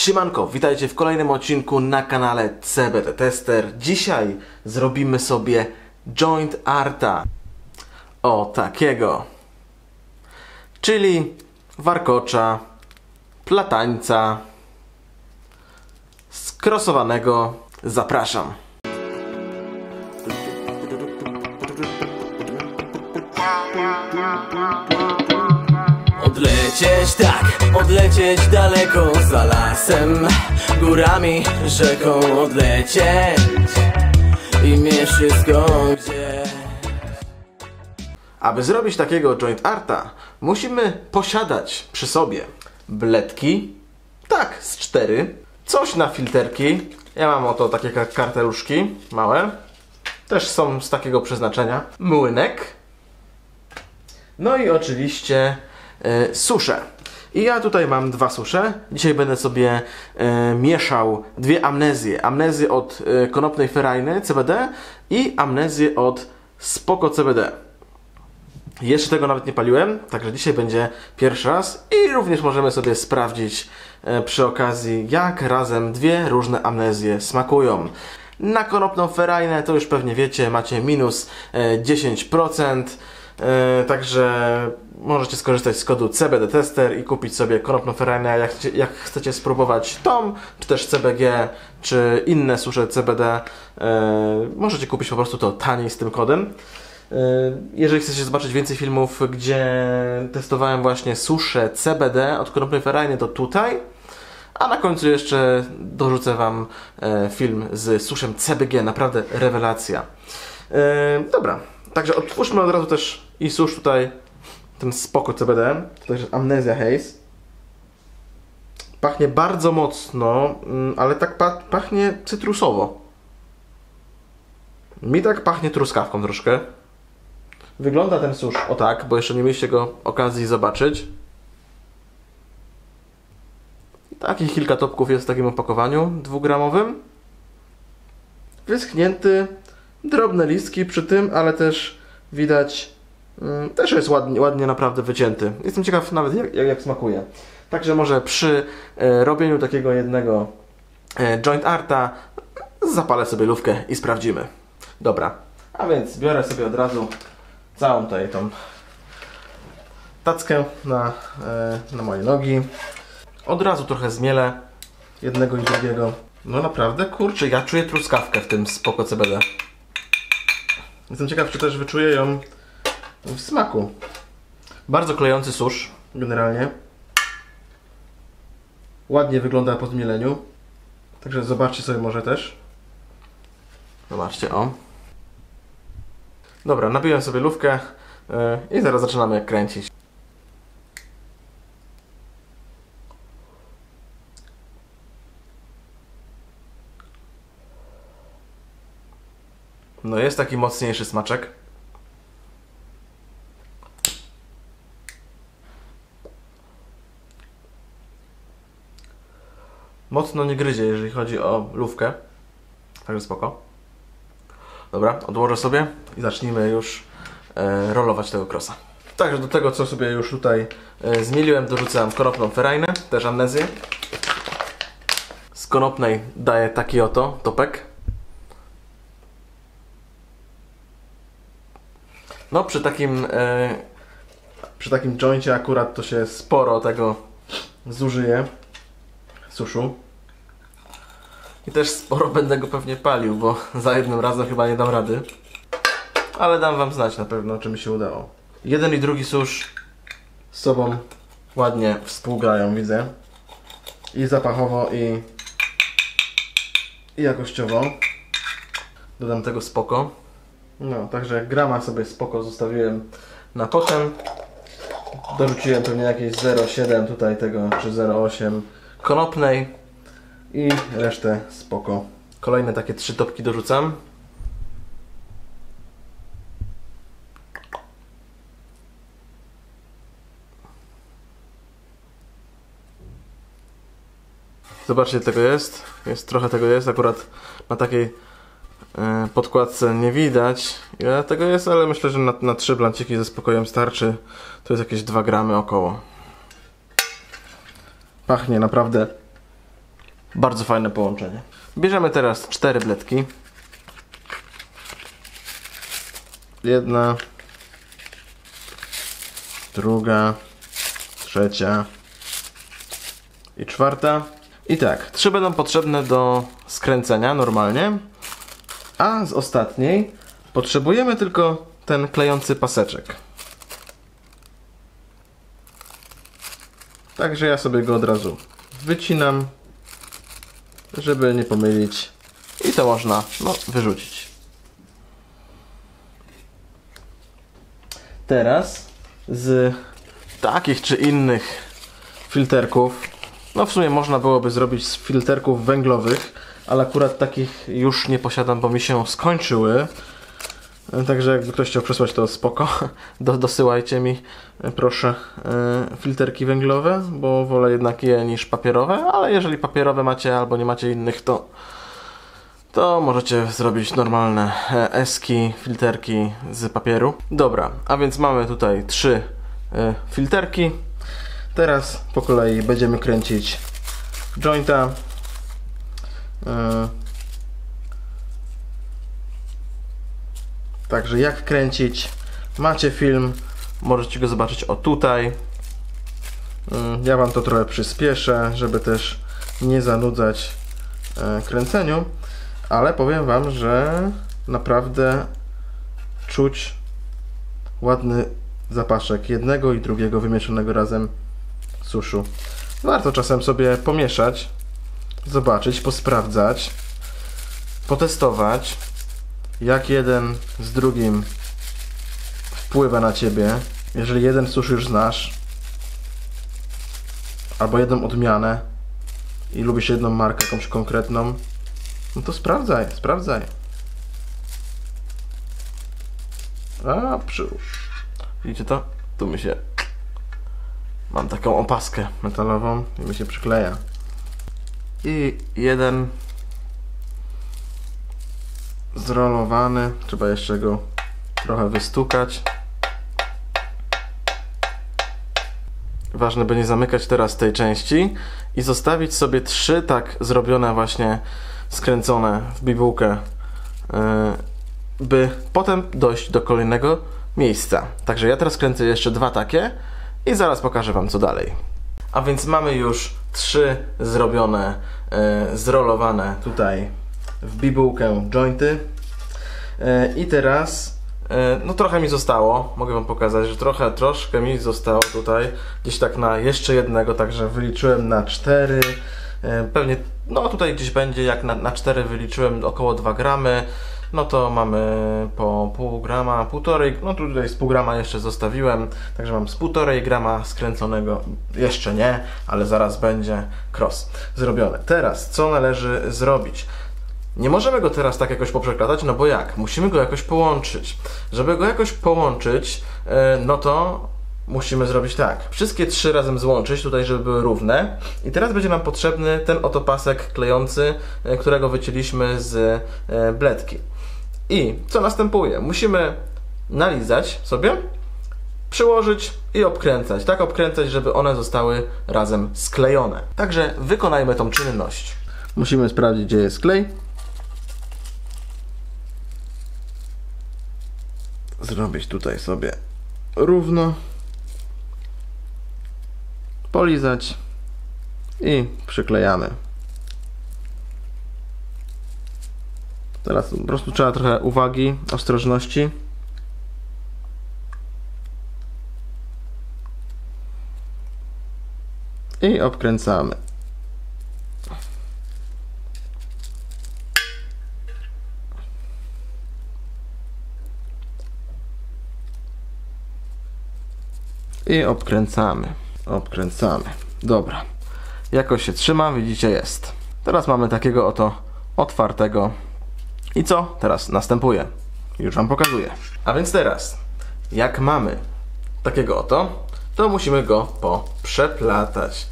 Siemanko, witajcie w kolejnym odcinku na kanale CBD Tester. Dzisiaj zrobimy sobie joint arta. O takiego. Czyli warkocza, platańca, skrosowanego. Zapraszam. Odlecieć tak, odlecieć daleko za lasem, górami, rzeką odlecieć i mieć wszystko gdzieś. Aby zrobić takiego joint arta, musimy posiadać przy sobie bledki, tak, z cztery, coś na filterki. Ja mam oto takie ka- karteluszki małe, też są z takiego przeznaczenia. Młynek, no i oczywiście susze. I ja tutaj mam dwa susze. Dzisiaj będę sobie e, mieszał dwie amnezje. Amnezję od e, konopnej ferajny CBD i amnezję od spoko CBD. Jeszcze tego nawet nie paliłem, także dzisiaj będzie pierwszy raz i również możemy sobie sprawdzić e, przy okazji, jak razem dwie różne amnezje smakują. Na konopną ferajnę to już pewnie wiecie, macie minus e, 10%, e, także możecie skorzystać z kodu CBD Tester i kupić sobie konopną ferajnę, jak, jak chcecie spróbować tą, czy też CBG, czy inne susze CBD, e, możecie kupić po prostu to taniej z tym kodem. Y, Jeżeli chcecie zobaczyć więcej filmów, gdzie testowałem właśnie suszę CBD od konopnej ferajny, to tutaj. A na końcu jeszcze dorzucę Wam e, film z suszem CBG. Naprawdę rewelacja. E, Dobra, także otwórzmy od razu też i susz tutaj, ten spoko CBD. To jest Amnesia Haze. Pachnie bardzo mocno, mm, ale tak pa- pachnie cytrusowo. Mi tak pachnie truskawką troszkę. Wygląda ten susz o tak, bo jeszcze nie mieliście go okazji zobaczyć. Takich kilka topków jest w takim opakowaniu dwugramowym. Wyschnięty, drobne listki przy tym, ale też widać, mm, też jest ładnie, ładnie naprawdę wycięty. Jestem ciekaw nawet jak, jak, jak smakuje. Także może przy e, robieniu takiego jednego e, joint arta zapalę sobie lówkę i sprawdzimy. Dobra, a więc biorę sobie od razu całą tutaj tą tackę na, e, na moje nogi. Od razu trochę zmielę jednego i drugiego. No naprawdę, kurczę, ja czuję truskawkę w tym spoko CBD. Jestem ciekaw, czy też wyczuję ją w smaku. Bardzo klejący susz, generalnie. Ładnie wygląda po zmieleniu. Także zobaczcie sobie może też. Zobaczcie, o. Dobra, nabiłem sobie lówkę yy, i zaraz zaczynamy kręcić. No jest taki mocniejszy smaczek. Mocno nie gryzie, jeżeli chodzi o lówkę. Także spoko. Dobra, odłożę sobie i zacznijmy już e, rolować tego krosa. Także do tego, co sobie już tutaj e, zmieliłem, dorzucam konopną ferajnę, też amnezję. Z konopnej daję taki oto topek. No, przy takim, e, przy takim joincie akurat to się sporo tego zużyje suszu. I też sporo będę go pewnie palił, bo za jednym razem chyba nie dam rady. Ale dam wam znać na pewno, czy mi się udało. Jeden i drugi susz z sobą ładnie współgrają, widzę. I zapachowo, i, i jakościowo. Dodam tego spoko. No, także grama sobie spoko zostawiłem na potem. Dorzuciłem pewnie jakieś 0,7 tutaj tego, czy 0,8 konopnej i resztę spoko. Kolejne takie trzy topki dorzucam. Zobaczcie, tego jest. Jest trochę tego jest. Akurat na takiej podkładce nie widać ile tego jest, ale myślę, że na, na blanciki ze spokojem starczy. To jest jakieś 2 gramy około. Pachnie naprawdę Bardzo fajne połączenie. Bierzemy teraz cztery bledki. Jedna, druga, trzecia i czwarta. I tak, trzy będą potrzebne do skręcenia normalnie, a z ostatniej potrzebujemy tylko ten klejący paseczek. Także ja sobie go od razu wycinam, żeby nie pomylić i to można no, wyrzucić. Teraz z takich czy innych filterków, no w sumie można byłoby zrobić z filterków węglowych, ale akurat takich już nie posiadam, bo mi się skończyły. Także jakby ktoś chciał przesłać to spoko, Do, dosyłajcie mi proszę e, filterki węglowe, bo wolę jednak je niż papierowe, ale jeżeli papierowe macie albo nie macie innych, to to możecie zrobić normalne e, eski, filterki z papieru. Dobra, a więc mamy tutaj trzy e, filterki. Teraz po kolei będziemy kręcić jointa. E, Także jak kręcić? Macie film, możecie go zobaczyć o tutaj. Mm, Ja Wam to trochę przyspieszę, żeby też nie zanudzać e, kręceniu, ale powiem Wam, że naprawdę czuć ładny zapaszek jednego i drugiego wymieszanego razem suszu. Warto czasem sobie pomieszać, zobaczyć, posprawdzać, potestować jak jeden z drugim wpływa na ciebie. Jeżeli jeden susz już znasz, albo jedną odmianę i lubisz jedną markę, jakąś konkretną, no to sprawdzaj, sprawdzaj. A, przyłóż. Widzicie to? Tu mi się... Mam taką opaskę metalową i mi się przykleja. I jeden zrolowany. Trzeba jeszcze go trochę wystukać. Ważne, by nie zamykać teraz tej części i zostawić sobie trzy tak zrobione właśnie skręcone w bibułkę, yy, by potem dojść do kolejnego miejsca. Także ja teraz kręcę jeszcze dwa takie i zaraz pokażę Wam co dalej. A więc mamy już trzy zrobione, yy, zrolowane tutaj w bibułkę jointy. E, I teraz, e, no trochę mi zostało, mogę Wam pokazać, że trochę, troszkę mi zostało tutaj, gdzieś tak na jeszcze jednego, także wyliczyłem na 4. Pewnie, no tutaj gdzieś będzie, jak na, na 4 wyliczyłem około 2 gramy, no to mamy po pół grama, półtorej, no tutaj z pół grama jeszcze zostawiłem, także mam z półtorej grama skręconego, jeszcze nie, ale zaraz będzie cross zrobione. Teraz, co należy zrobić? Nie możemy go teraz tak jakoś poprzekładać, no bo jak? Musimy go jakoś połączyć. Żeby go jakoś połączyć, e, no to musimy zrobić tak. Wszystkie trzy razem złączyć, tutaj żeby były równe. I teraz będzie nam potrzebny ten oto pasek klejący, e, którego wycięliśmy z e, bledki. I co następuje? Musimy nalizać sobie, przyłożyć i obkręcać. Tak obkręcać, żeby one zostały razem sklejone. Także wykonajmy tą czynność. Musimy sprawdzić, gdzie jest klej. zrobić tutaj sobie równo, polizać i przyklejamy. Teraz po prostu trzeba trochę uwagi, ostrożności. I obkręcamy. I obkręcamy. Obkręcamy. Dobra. Jakoś się trzyma, widzicie, jest. Teraz mamy takiego oto otwartego. I co teraz następuje? Już Wam pokazuję. A więc teraz, jak mamy takiego oto, to musimy go poprzeplatać.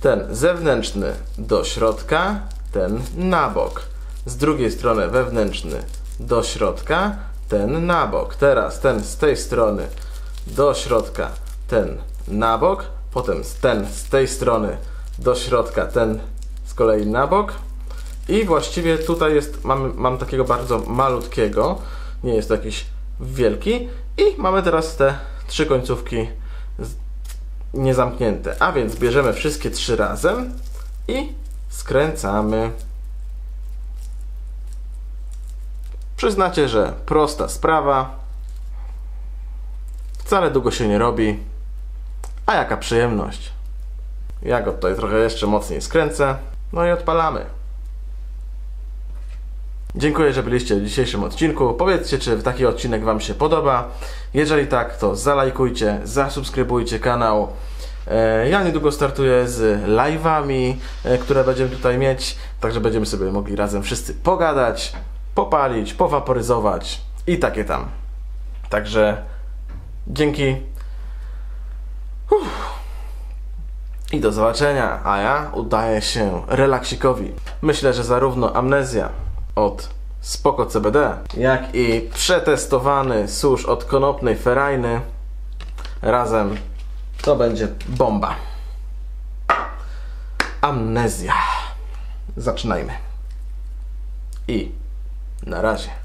Ten zewnętrzny do środka, ten na bok. Z drugiej strony wewnętrzny do środka, ten na bok. Teraz ten z tej strony do środka, ten na bok, potem ten z tej strony do środka, ten z kolei na bok. I właściwie tutaj jest, mam, mam takiego bardzo malutkiego, nie jest to jakiś wielki. I mamy teraz te trzy końcówki niezamknięte. A więc bierzemy wszystkie trzy razem i skręcamy. Przyznacie, że prosta sprawa. Wcale długo się nie robi. A jaka przyjemność. Ja go tutaj trochę jeszcze mocniej skręcę. No i odpalamy. Dziękuję, że byliście w dzisiejszym odcinku. Powiedzcie, czy taki odcinek Wam się podoba. Jeżeli tak, to zalajkujcie, zasubskrybujcie kanał. E, Ja niedługo startuję z live'ami, e, które będziemy tutaj mieć, także będziemy sobie mogli razem wszyscy pogadać, popalić, powaporyzować i takie tam. Także dzięki. Uff. I do zobaczenia, a ja udaję się relaksikowi. Myślę, że zarówno amnezja od Spoko CBD, jak i przetestowany susz od konopnej ferajny razem to będzie bomba. Amnezja. Zaczynajmy. I na razie.